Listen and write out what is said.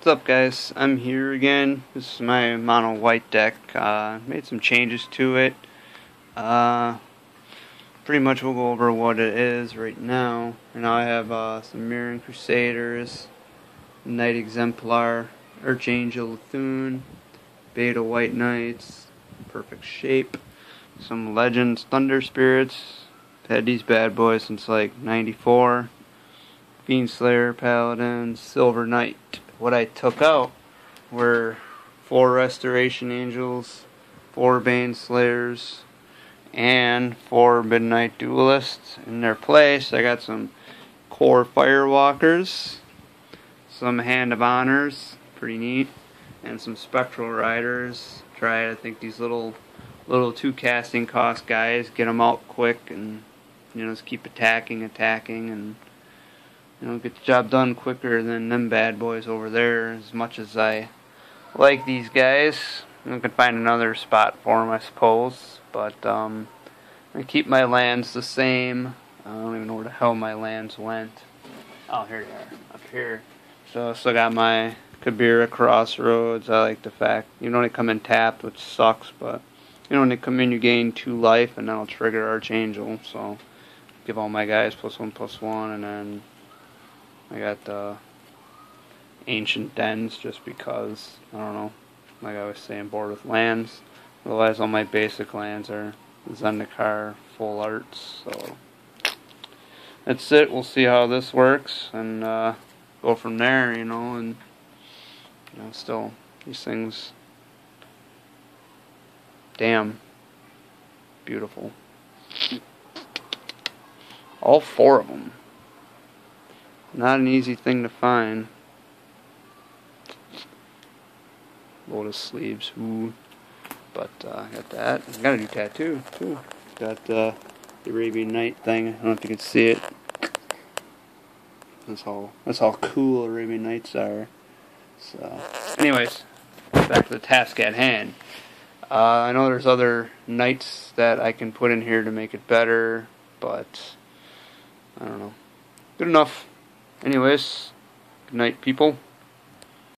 What's up guys? I'm here again. This is my mono white deck. Uh, made some changes to it. Uh, pretty much we'll go over what it is right now. And I have uh, some Mirran Crusaders, Knight Exemplar, Archangel of Thune, Beta White Knights, perfect shape, some Legends Thunder Spirits. Had these bad boys since like 94. Fiendslayer Paladin, Silver Knight what I took out were four Restoration Angels, four Baneslayers, and four Midnight Duelists. In their place, I got some Kor Firewalkers, some Hand of Honors, pretty neat, and some Spectral Riders. Tried, I think, these little little two casting cost guys, get them out quick, and you know, just keep attacking, attacking, and you know, get the job done quicker than them bad boys over there. As much as I like these guys, I can find another spot for them, I suppose. But um, I keep my lands the same. I don't even know where the hell my lands went. Oh, here they are, up here. So I still got my Kabira Crossroads. I like the fact you know they come in tapped, which sucks, but you know when they come in, you gain two life, and that'll trigger Archangel. So give all my guys plus one plus one, and then I got the ancient dens just because I don't know. Like I was saying, bored with lands. Otherwise, all my basic lands are Zendikar full arts. So that's it. We'll see how this works and uh, go from there. You know, and you know, still these things. Damn, beautiful. All four of them. Not an easy thing to find. Lotus sleeves, ooh. But uh, got that. I got a new tattoo too. Got uh, the Arabian Night thing. I don't know if you can see it. That's how that's how cool Arabian Nights are. So, anyways, back to the task at hand. Uh, I know there's other knights that I can put in here to make it better, but I don't know. Good enough. Anyways, good night, people.